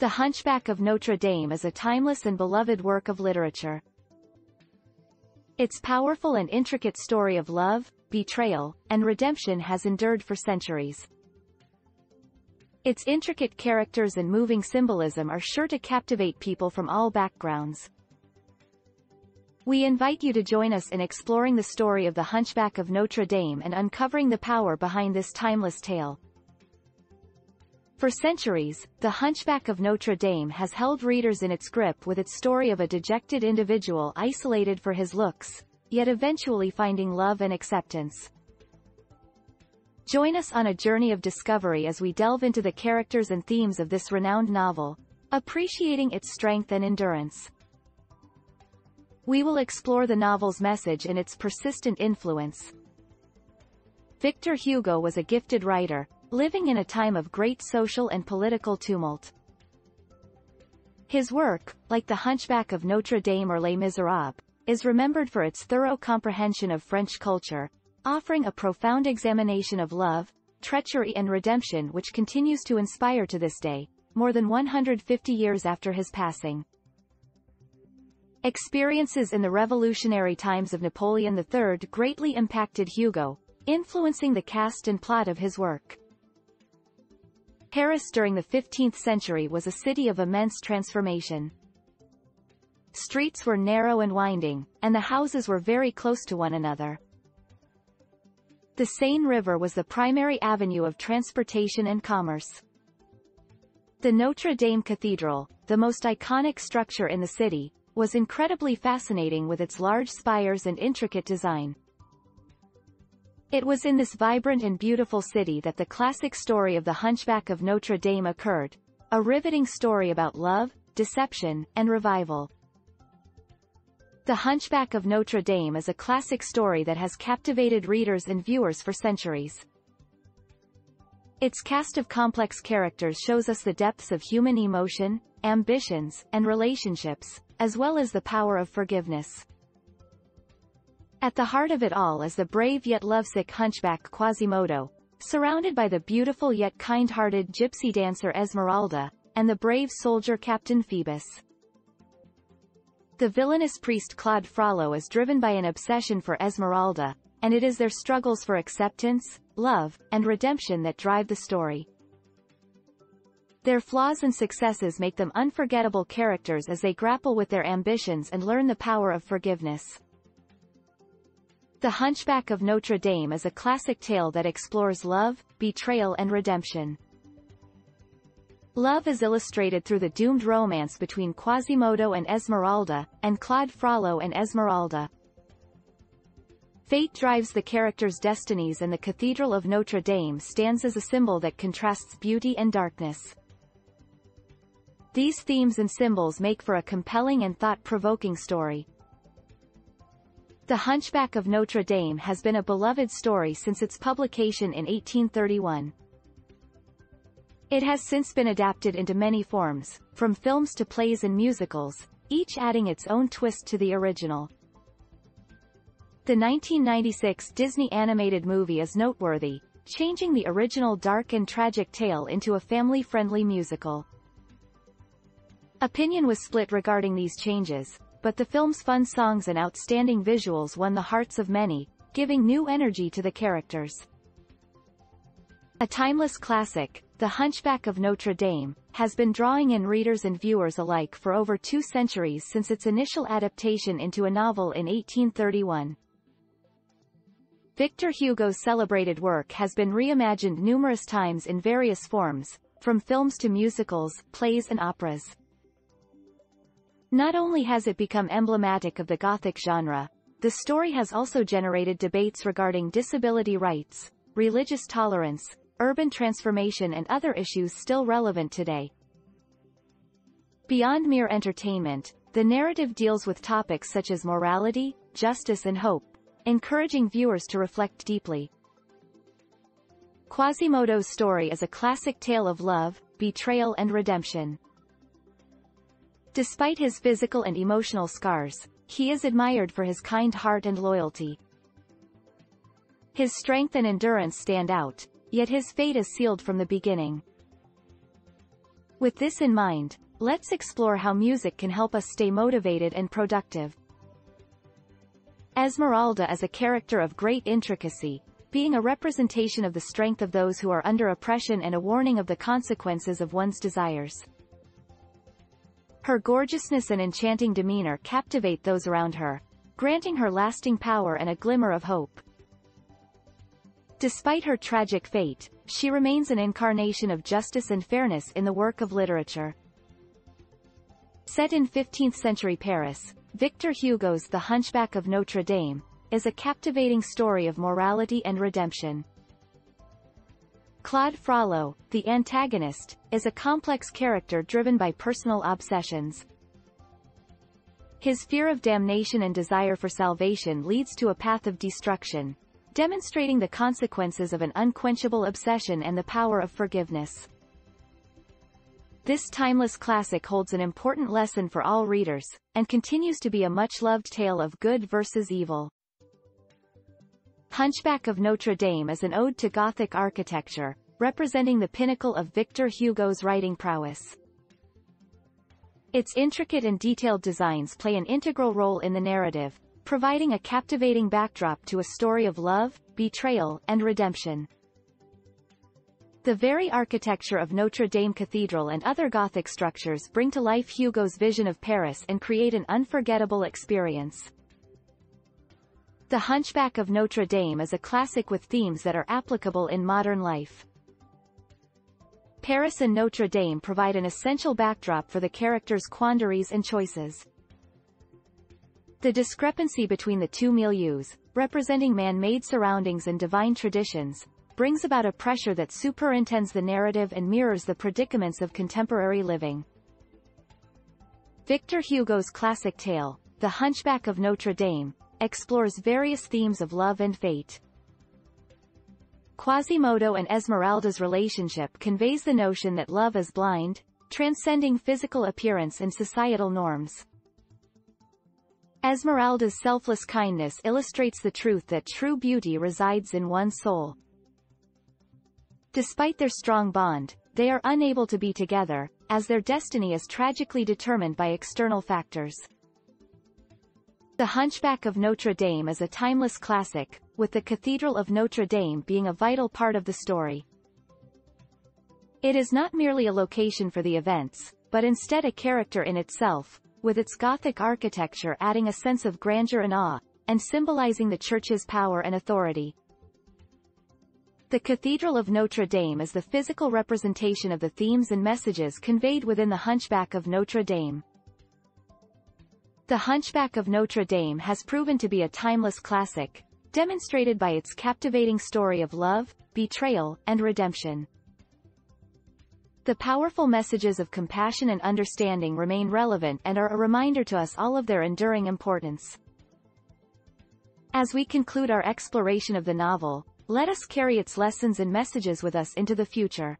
The Hunchback of Notre Dame is a timeless and beloved work of literature. Its powerful and intricate story of love, betrayal, and redemption has endured for centuries. Its intricate characters and moving symbolism are sure to captivate people from all backgrounds. We invite you to join us in exploring the story of the Hunchback of Notre Dame and uncovering the power behind this timeless tale. For centuries, The Hunchback of Notre Dame has held readers in its grip with its story of a dejected individual isolated for his looks, yet eventually finding love and acceptance. Join us on a journey of discovery as we delve into the characters and themes of this renowned novel, appreciating its strength and endurance. We will explore the novel's message and its persistent influence. Victor Hugo was a gifted writer, living in a time of great social and political tumult. His work, like The Hunchback of Notre Dame or Les Miserables, is remembered for its thorough comprehension of French culture, offering a profound examination of love, treachery and redemption which continues to inspire to this day, more than 150 years after his passing. Experiences in the revolutionary times of Napoleon III greatly impacted Hugo, influencing the cast and plot of his work. Paris during the 15th century was a city of immense transformation. Streets were narrow and winding, and the houses were very close to one another. The Seine River was the primary avenue of transportation and commerce. The Notre Dame Cathedral, the most iconic structure in the city, was incredibly fascinating with its large spires and intricate design. It was in this vibrant and beautiful city that the classic story of the Hunchback of Notre Dame occurred, a riveting story about love, deception, and revival. The Hunchback of Notre Dame is a classic story that has captivated readers and viewers for centuries. Its cast of complex characters shows us the depths of human emotion, ambitions, and relationships, as well as the power of forgiveness. At the heart of it all is the brave yet lovesick hunchback Quasimodo, surrounded by the beautiful yet kind-hearted gypsy dancer Esmeralda, and the brave soldier Captain Phoebus. The villainous priest Claude Frollo is driven by an obsession for Esmeralda, and it is their struggles for acceptance, love, and redemption that drive the story. Their flaws and successes make them unforgettable characters as they grapple with their ambitions and learn the power of forgiveness. The Hunchback of Notre Dame is a classic tale that explores love, betrayal and redemption. Love is illustrated through the doomed romance between Quasimodo and Esmeralda, and Claude Frollo and Esmeralda. Fate drives the characters' destinies and the Cathedral of Notre Dame stands as a symbol that contrasts beauty and darkness. These themes and symbols make for a compelling and thought-provoking story. The Hunchback of Notre Dame has been a beloved story since its publication in 1831. It has since been adapted into many forms, from films to plays and musicals, each adding its own twist to the original. The 1996 Disney animated movie is noteworthy, changing the original dark and tragic tale into a family-friendly musical. Opinion was split regarding these changes, but the film's fun songs and outstanding visuals won the hearts of many, giving new energy to the characters. A timeless classic, The Hunchback of Notre Dame, has been drawing in readers and viewers alike for over two centuries since its initial adaptation into a novel in 1831. Victor Hugo's celebrated work has been reimagined numerous times in various forms, from films to musicals, plays and operas. Not only has it become emblematic of the Gothic genre, the story has also generated debates regarding disability rights, religious tolerance, urban transformation and other issues still relevant today. Beyond mere entertainment, the narrative deals with topics such as morality, justice and hope, encouraging viewers to reflect deeply. Quasimodo's story is a classic tale of love, betrayal and redemption. Despite his physical and emotional scars, he is admired for his kind heart and loyalty. His strength and endurance stand out, yet his fate is sealed from the beginning. With this in mind, let's explore how music can help us stay motivated and productive. Esmeralda is a character of great intricacy, being a representation of the strength of those who are under oppression and a warning of the consequences of one's desires. Her gorgeousness and enchanting demeanor captivate those around her, granting her lasting power and a glimmer of hope. Despite her tragic fate, she remains an incarnation of justice and fairness in the work of literature. Set in 15th-century Paris, Victor Hugo's The Hunchback of Notre Dame is a captivating story of morality and redemption. Claude Frollo, the antagonist, is a complex character driven by personal obsessions. His fear of damnation and desire for salvation leads to a path of destruction, demonstrating the consequences of an unquenchable obsession and the power of forgiveness. This timeless classic holds an important lesson for all readers, and continues to be a much-loved tale of good versus evil. Hunchback of Notre Dame is an ode to Gothic architecture, representing the pinnacle of Victor Hugo's writing prowess. Its intricate and detailed designs play an integral role in the narrative, providing a captivating backdrop to a story of love, betrayal, and redemption. The very architecture of Notre Dame Cathedral and other Gothic structures bring to life Hugo's vision of Paris and create an unforgettable experience. The Hunchback of Notre Dame is a classic with themes that are applicable in modern life. Paris and Notre Dame provide an essential backdrop for the character's quandaries and choices. The discrepancy between the two milieus, representing man-made surroundings and divine traditions, brings about a pressure that superintends the narrative and mirrors the predicaments of contemporary living. Victor Hugo's classic tale, The Hunchback of Notre Dame, explores various themes of love and fate. Quasimodo and Esmeralda's relationship conveys the notion that love is blind, transcending physical appearance and societal norms. Esmeralda's selfless kindness illustrates the truth that true beauty resides in one's soul. Despite their strong bond, they are unable to be together, as their destiny is tragically determined by external factors. The Hunchback of Notre Dame is a timeless classic, with the Cathedral of Notre Dame being a vital part of the story. It is not merely a location for the events, but instead a character in itself, with its Gothic architecture adding a sense of grandeur and awe, and symbolizing the Church's power and authority. The Cathedral of Notre Dame is the physical representation of the themes and messages conveyed within the Hunchback of Notre Dame. The Hunchback of Notre Dame has proven to be a timeless classic, demonstrated by its captivating story of love, betrayal, and redemption. The powerful messages of compassion and understanding remain relevant and are a reminder to us all of their enduring importance. As we conclude our exploration of the novel, let us carry its lessons and messages with us into the future.